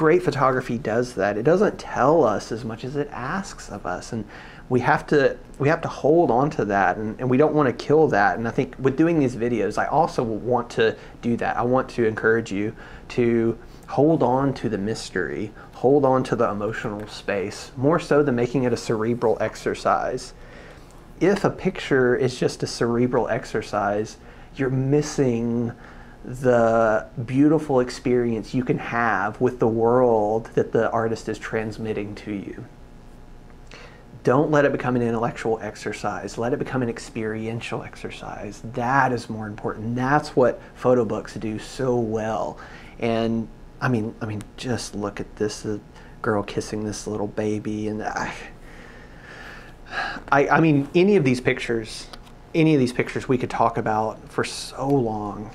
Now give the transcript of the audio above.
great photography does that. It doesn't tell us as much as it asks of us, and we have to we have to hold on to that, and, and we don't want to kill that. And I think with doing these videos, I also want to do that. I want to encourage you to hold on to the mystery, hold on to the emotional space, more so than making it a cerebral exercise. If a picture is just a cerebral exercise, you're missing the beautiful experience you can have with the world that the artist is transmitting to you. Don't let it become an intellectual exercise. Let it become an experiential exercise. That is more important. That's what photo books do so well. And I mean, I mean, just look at this uh, girl kissing this little baby, and I, I, I mean, any of these pictures, any of these pictures we could talk about for so long